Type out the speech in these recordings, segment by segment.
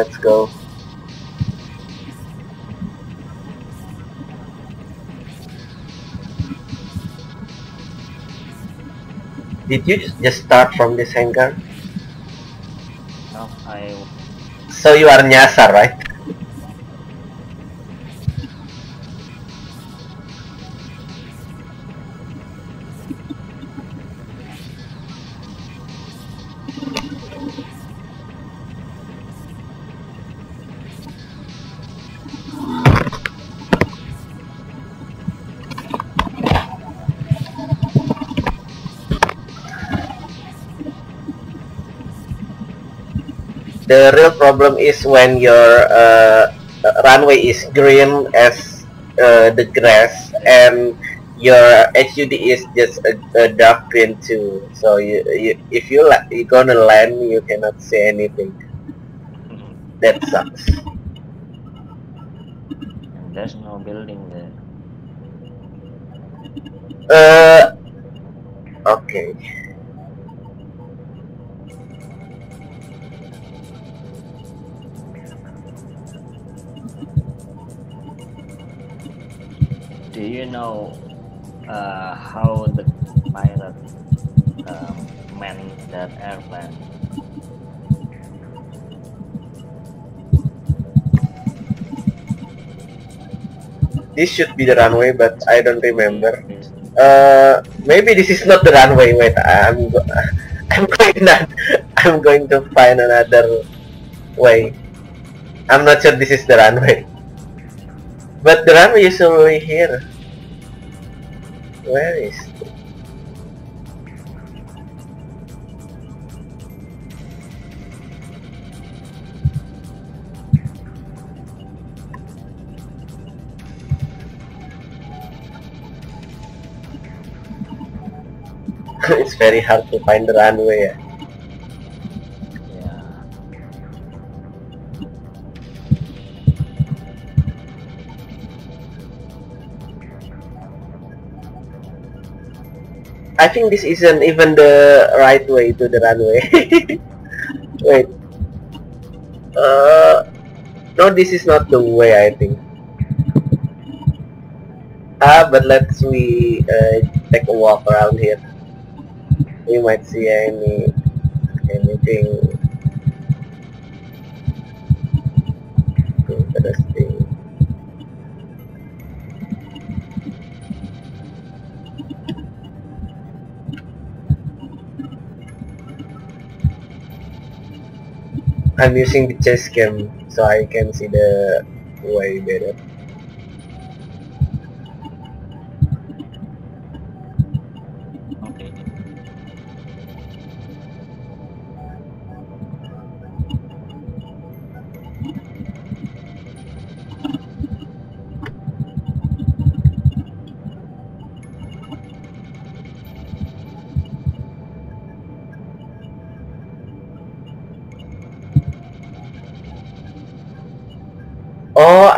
Let's go. Did you just start from this hangar? No, I So you are Nyasar, right? The real problem is when your uh, runway is green as uh, the grass and your HUD is just a, a dark green too. So you, you if you la- you gonna land, you cannot see anything. That sucks. and there's no building there. Uh, okay. Do you know uh, how the pilot um, manned that airplane? This should be the runway, but I don't remember. Uh, maybe this is not the runway. Wait, I'm I'm going not. I'm going to find another way. I'm not sure this is the runway. But the runway is already here. Where is? it? it's very hard to find the runway. I think this isn't even the right way to the runway. Wait. Uh, no, this is not the way. I think. Ah, but let's we uh, take a walk around here. We might see any anything I'm using the chase cam so I can see the way better.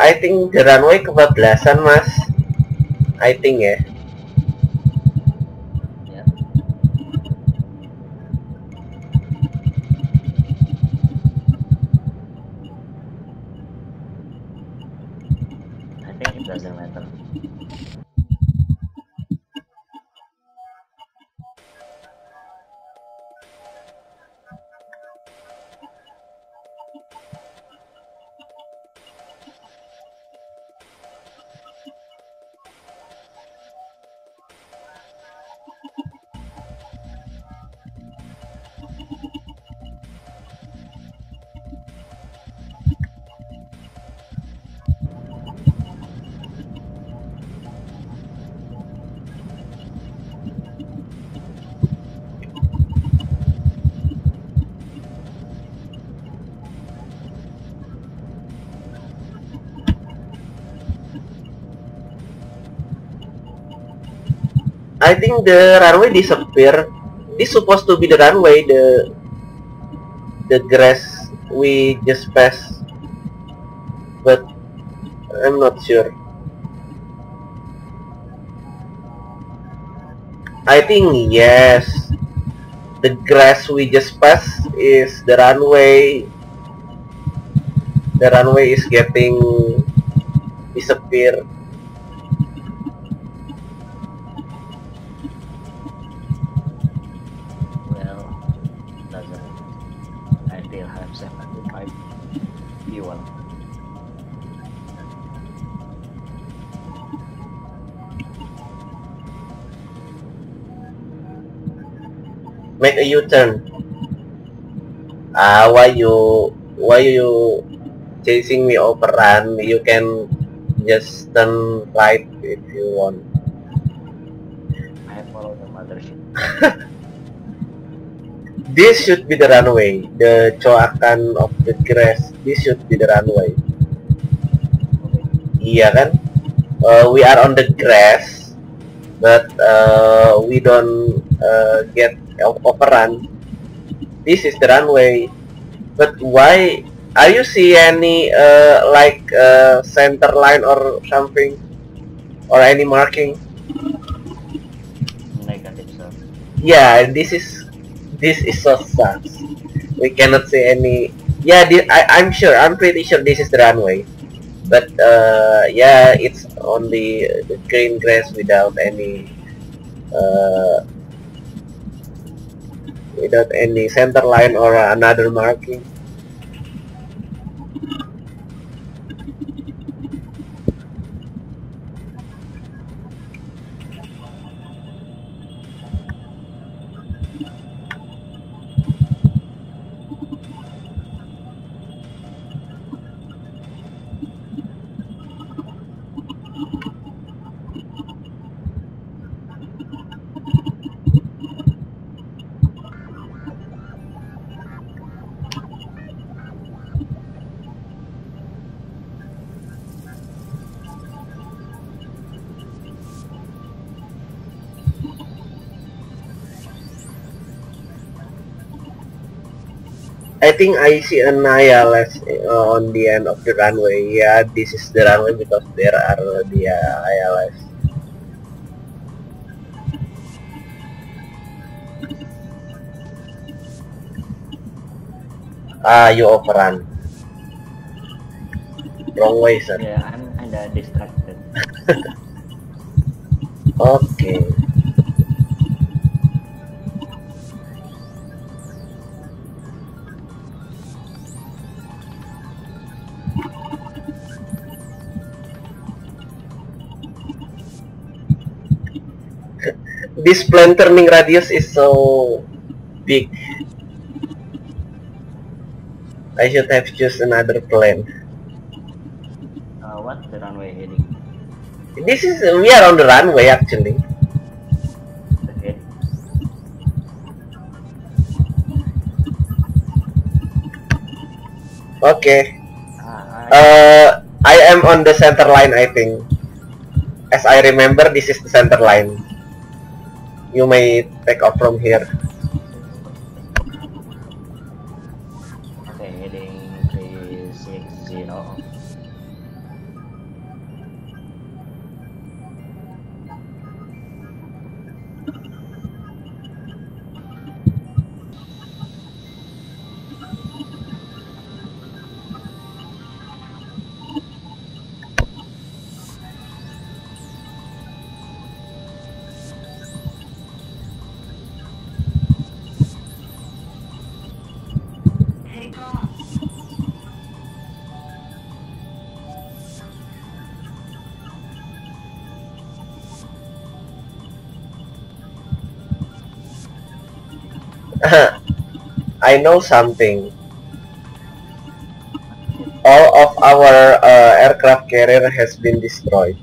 I think the runway kebablasan mas. I think ya. I think the runway disappear. This supposed to be the runway. The the grass we just passed, but I'm not sure. I think yes. The grass we just passed is the runway the runway is getting disappear. Make a U-turn. Ah, why you why you chasing me overrun? You can just turn right if you want. I follow the mothership. This should be the runway. The coakan of the grass. This should be the runway. Iya kan? Uh, we are on the grass, but uh, we don't uh, get o- overrun. This is the runway. But why? Are you see any uh, like uh, center line or something, or any marking? Negative, sir. Yeah, this is this is so sucks. We cannot see any. Yeah, thi- I, I'm sure. I'm pretty sure this is the runway. But uh, yeah, it's on the, the green grass without any uh, without any center line or another marking. Think I see an ILS uh, on the end of the runway. Yeah, this is the runway because there are the uh, ILS. Ah, you overrun. Wrong way, sir. Yeah, I'm kinda distracted. Okay. This plane turning radius is so big. I should have choose another plane. Uh, what's the runway heading? This is we are on the runway actually. Okay. Okay. Ah, Uh, I am on the center line, I think. As I remember, this is the center line. You may take off from here. I know something. All of our uh, aircraft carrier has been destroyed.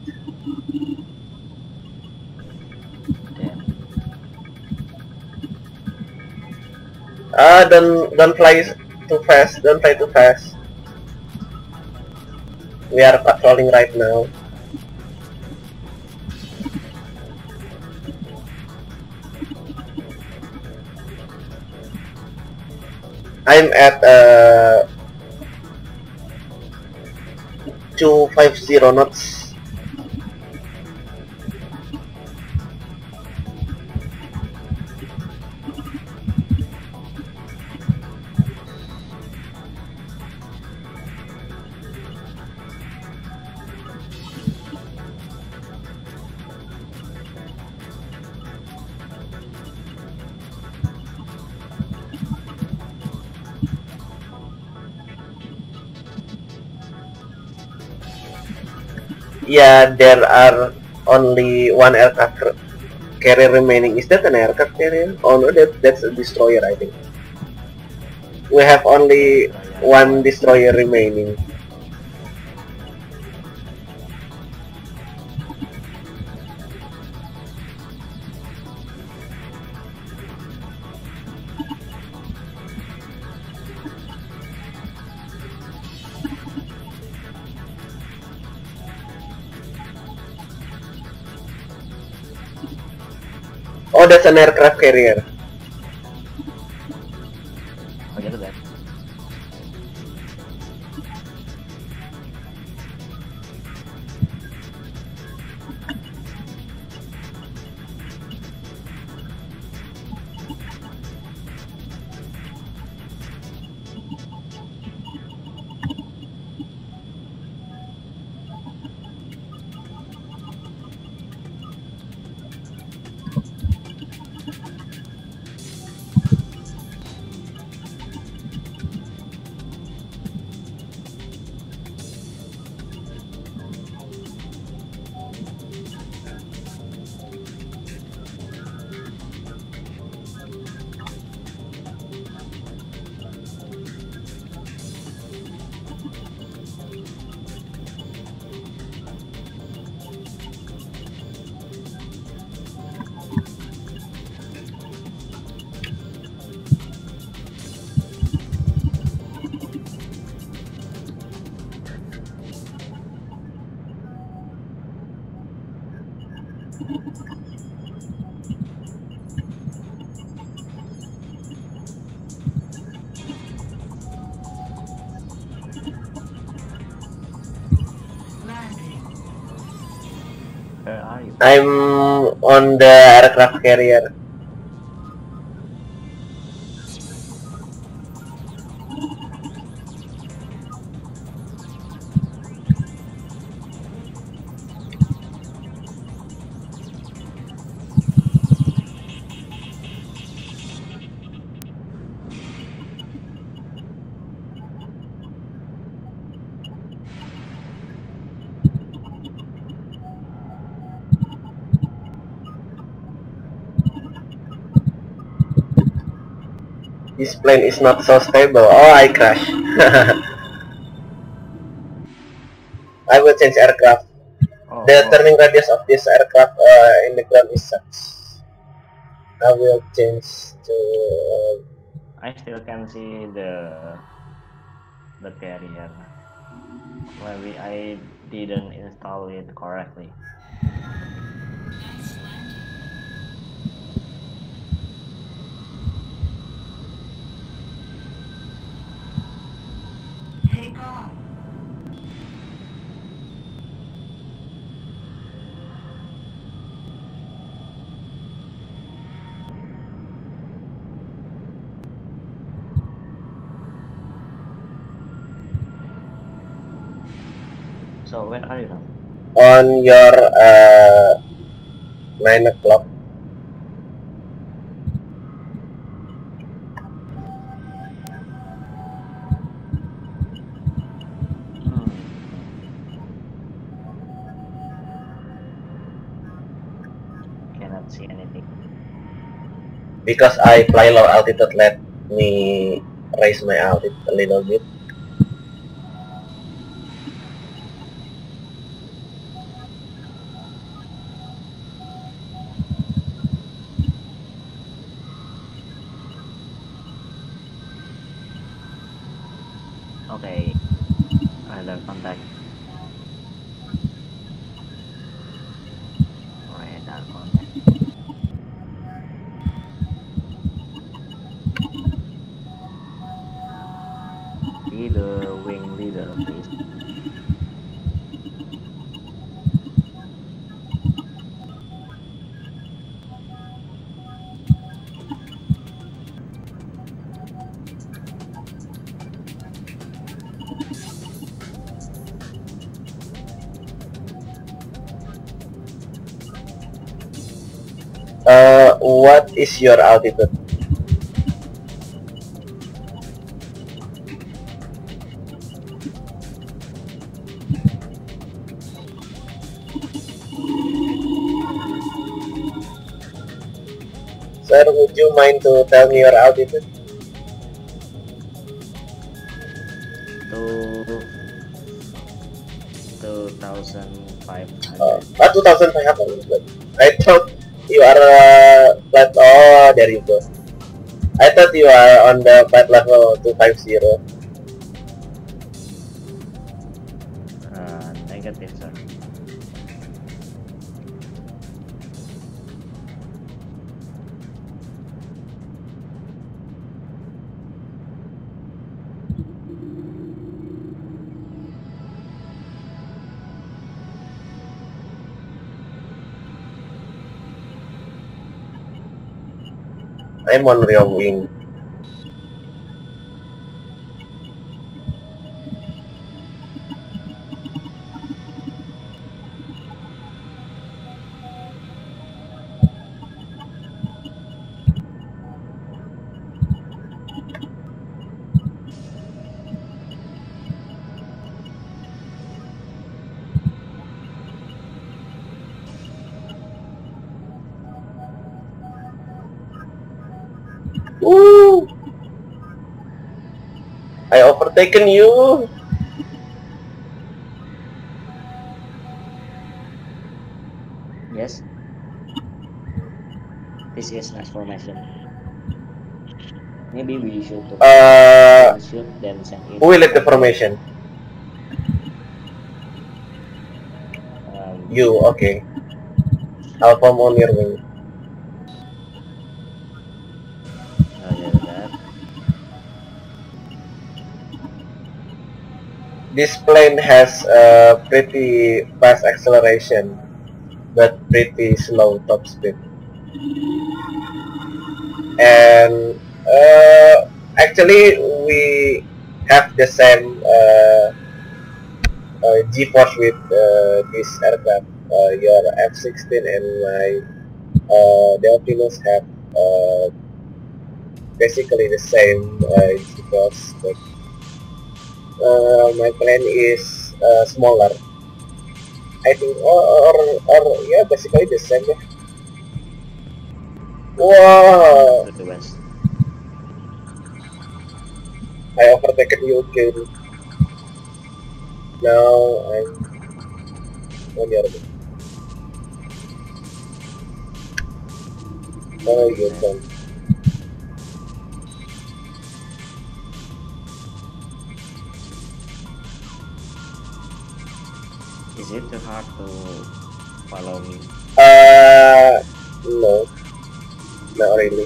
Ah, don't don't fly too fast. Don't fly too fast. We are patrolling right now. I'm at uh 250 knots. Yeah, there are only one aircraft carrier remaining. Is that an aircraft carrier? Oh no, that that's a destroyer, I think. We have only one destroyer remaining. Modern Aircraft Carrier. I'm on the aircraft carrier. This plane is not so stable. Oh, I crash. I will change aircraft. Oh, The oh. turning radius of this aircraft uh, in the ground is such. I will change to. I still can see the the carrier. Maybe I didn't install it correctly. So where are you now? on your uh, 9 o'clock. Because I fly low altitude, let me raise my altitude a little bit. Okay. I Radar contact. Uh, what is your altitude? Sir, would you mind to tell me your altitude? Two, two thousand five hundred. Uh, two thousand five hundred. I thought you are uh, flight. Oh, there you go. I thought you are on the flight level 250. I'm on real wing. Woo! I overtaken you. Yes. This is transformation. Maybe we should Uh, shoot then send it. who will lead the formation? Um, You, okay. I'll form on your wing. This plane has a pretty fast acceleration, but pretty slow top speed. And uh, actually, we have the same uh, uh, G-force with uh, this aircraft. Uh, your F-16 and my uh, Delphinos have basically the same G-force, uh, my plane is uh, smaller. I think, or, or, or yeah, basically the same. yeah. Wow, To the west. I overtaken you again. Now I'm on your way. Oh, you done. Is it too hard to follow me? Uh, no, not really.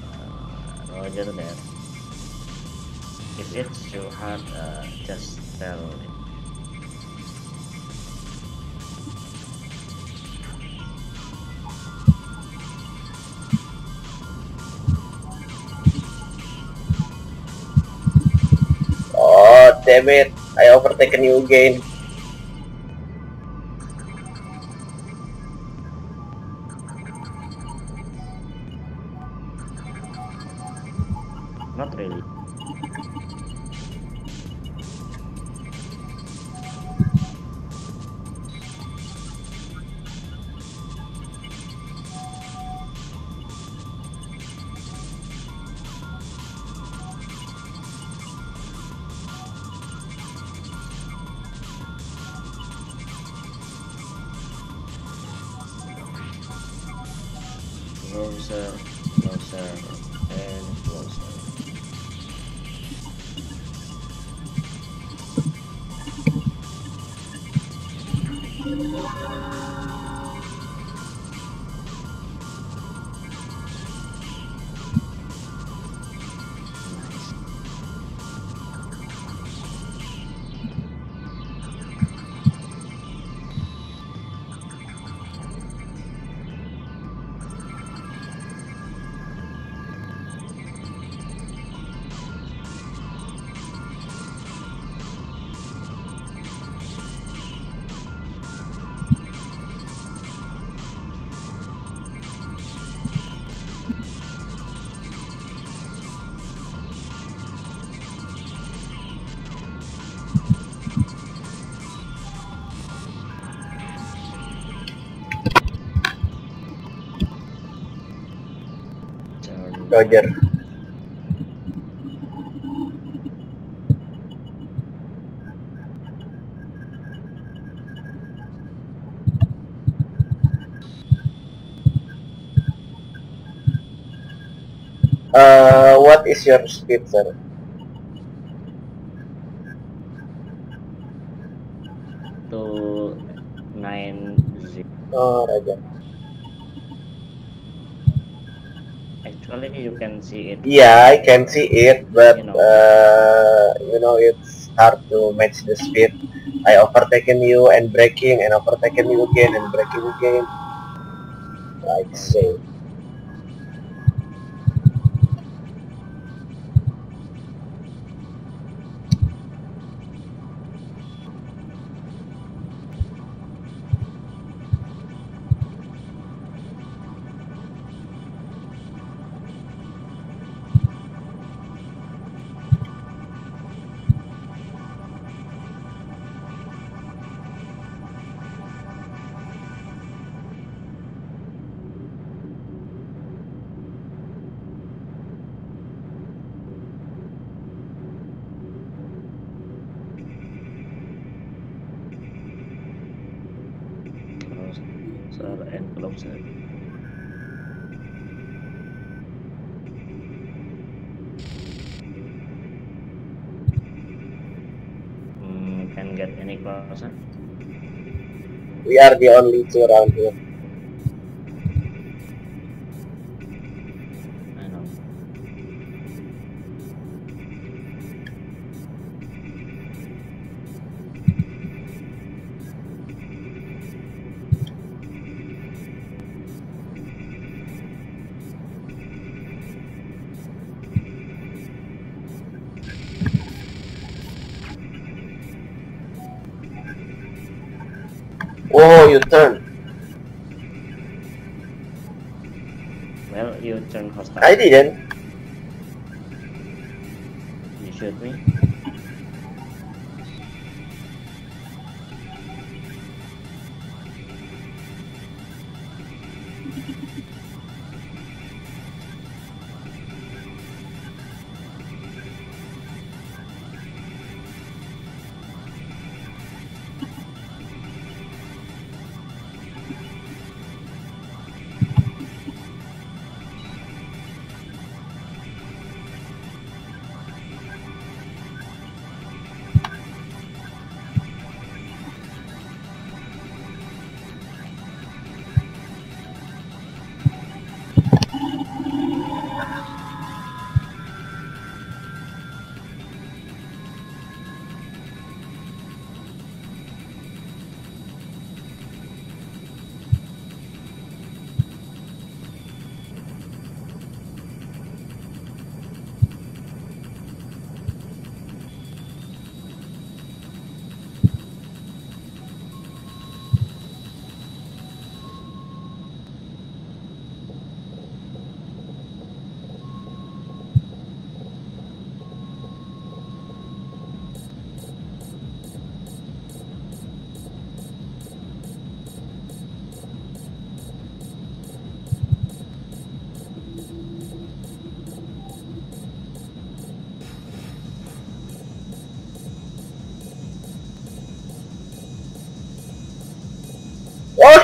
Uh, Roger that. If it's too hard, uh, just tell damn it! I overtaken you again. Closer, Roger. Uh, what is your speed, sir? To nine zero. Oh, Roger. Actually, you can see it. Yeah, I can see it, but You know. uh, you know it's hard to match the speed. I overtaken you and braking, and overtaken you again and braking again. Like so. We are the only two around here. Oh, you turn. Well, you turn hostile. I didn't. You shoot me.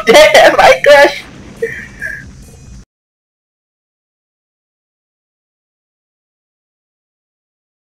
damn! I